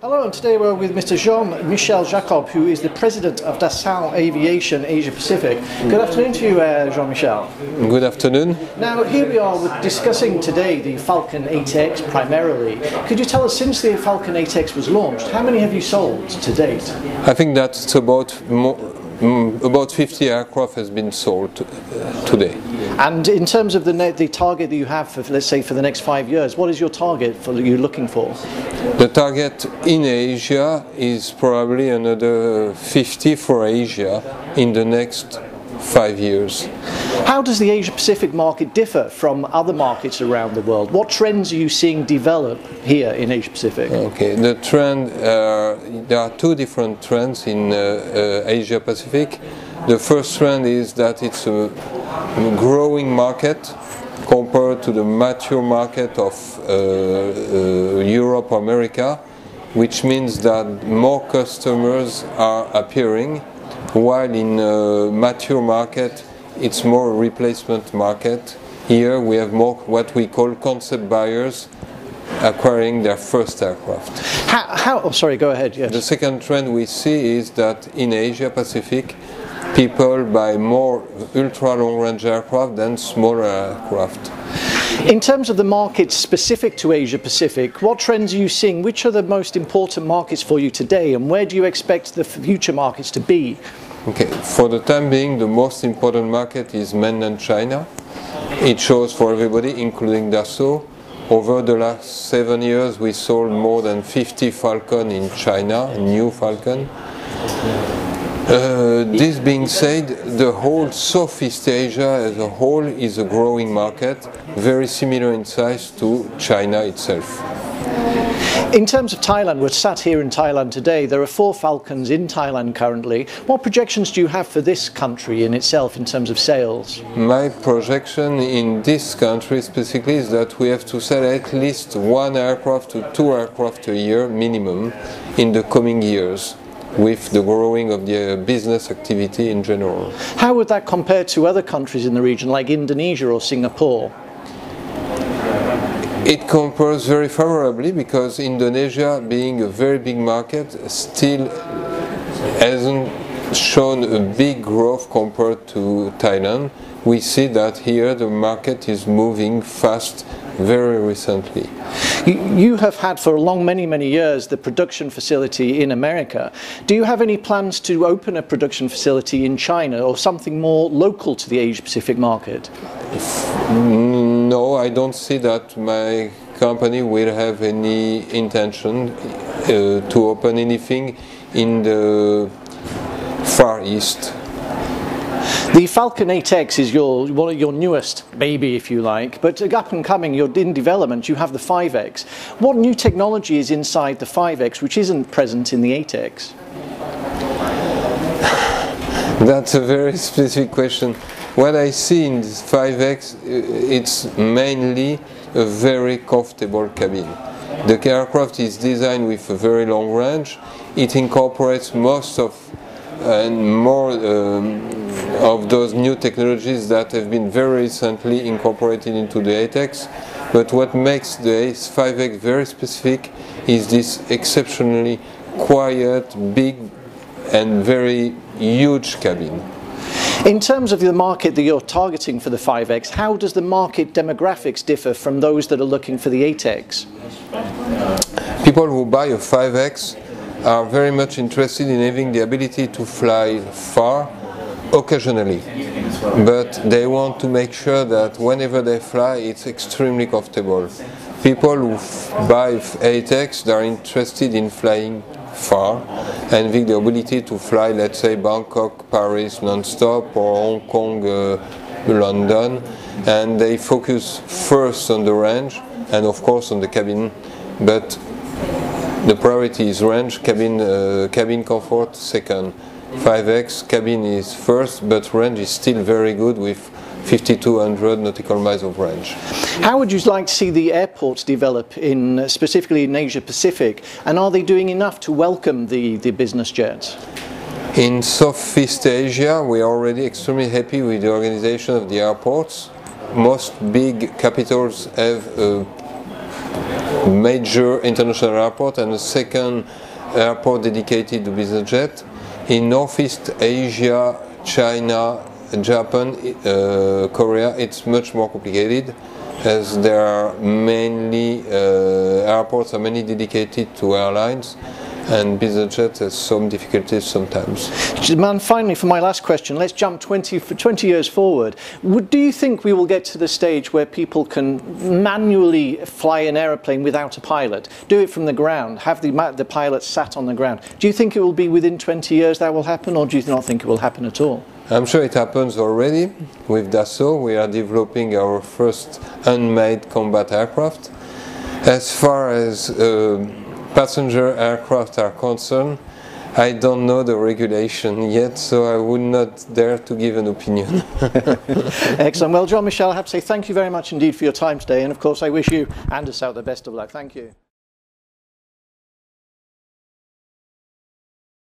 Hello, and today we're with Mr. Jean-Michel Jacob, who is the president of Dassault Aviation Asia Pacific. Good afternoon to you, uh, Jean-Michel. Good afternoon. Now, here we are with discussing today the Falcon 8X primarily. Could you tell us, since the Falcon 8X was launched, how many have you sold to date? I think that's about more, Mm, about 50 aircraft has been sold uh, today. And in terms of the, the target that you have for, let's say, for the next five years, what is your target for you looking for? The target in Asia is probably another 50 for Asia in the next five years. How does the Asia Pacific market differ from other markets around the world? What trends are you seeing develop here in Asia Pacific? Okay, the trend, uh, there are two different trends in uh, uh, Asia Pacific. The first trend is that it's a growing market compared to the mature market of uh, uh, Europe, America, which means that more customers are appearing while in a mature market it's more a replacement market. Here we have more what we call concept buyers acquiring their first aircraft. How, how oh, sorry, go ahead, yes. The second trend we see is that in Asia Pacific, people buy more ultra long range aircraft than smaller aircraft. In terms of the markets specific to Asia Pacific, what trends are you seeing? Which are the most important markets for you today, and where do you expect the future markets to be? Okay, for the time being, the most important market is mainland China. It shows for everybody, including Dassault. Over the last seven years, we sold more than 50 Falcon in China, new Falcon. Uh, this being said, the whole Southeast Asia as a whole is a growing market, very similar in size to China itself. In terms of Thailand, we're sat here in Thailand today. There are four Falcons in Thailand currently. What projections do you have for this country in itself in terms of sales? My projection in this country specifically is that we have to sell at least one aircraft to two aircraft a year minimum in the coming years with the growing of the uh, business activity in general. How would that compare to other countries in the region like Indonesia or Singapore? It compares very favorably because Indonesia, being a very big market, still hasn't shown a big growth compared to Thailand. We see that here the market is moving fast very recently. You have had for a long, many, many years the production facility in America. Do you have any plans to open a production facility in China or something more local to the Asia Pacific market? No, I don't see that my company will have any intention uh, to open anything in the Far East. The Falcon 8X is your one of your newest baby, if you like, but up and coming, you're in development. You have the 5X. What new technology is inside the 5X which isn't present in the 8X? That's a very specific question. What I see in this 5X, uh, it's mainly a very comfortable cabin. The aircraft is designed with a very long range. It incorporates most of and more um, of those new technologies that have been very recently incorporated into the 8X. But what makes the Ace 5X very specific is this exceptionally quiet, big, and very huge cabin. In terms of the market that you're targeting for the 5X, how does the market demographics differ from those that are looking for the 8X? People who buy a 5X are very much interested in having the ability to fly far occasionally. But they want to make sure that whenever they fly it's extremely comfortable. People who buy 8x they are interested in flying far and with the ability to fly, let's say, Bangkok, Paris non-stop or Hong Kong, uh, London, and they focus first on the range and of course on the cabin, but the priority is range, cabin, uh, cabin comfort second. 5x cabin is first, but range is still very good with 5,200 nautical miles of range. How would you like to see the airports develop in uh, specifically in Asia Pacific, and are they doing enough to welcome the, the business jets? In Southeast Asia, we are already extremely happy with the organization of the airports. Most big capitals have a major international airport and a second airport dedicated to business jet. In Northeast Asia, China, Japan, uh, Korea, it's much more complicated as there are mainly uh, airports are mainly dedicated to airlines and business jets has some difficulties sometimes. Man, finally, for my last question, let's jump 20, 20 years forward. Would, do you think we will get to the stage where people can manually fly an aeroplane without a pilot, do it from the ground, have the, the pilot sat on the ground? Do you think it will be within 20 years that will happen, or do you not think it will happen at all? I'm sure it happens already with Dassault. We are developing our first unmanned combat aircraft. As far as uh, passenger aircraft are concerned, I don't know the regulation yet, so I would not dare to give an opinion. Excellent. Well, Jean-Michel, I have to say thank you very much indeed for your time today, and of course, I wish you and Dassault the best of luck. Thank you.